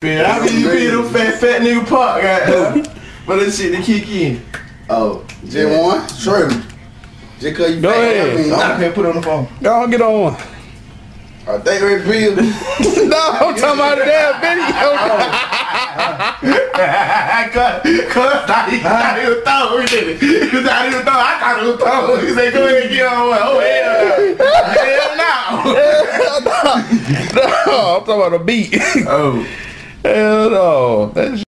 Man, I be you be them fat fat nigga pop, goddamn. But this shit to kick in. Oh, J one, Shrimp. Just cause you Go fat, ahead. I mean, I can't put it on the phone. Go on, get on one. I think Red Bill. no, I'm talking about the damn video. Oh. Cause, cause I thought he was throwing it. He thought he was throwing. I thought he was throwing. Oh. He said, go ahead and get on one. Oh, hell no. Hell no. no, I'm talking about the beat. Oh. Hell no. That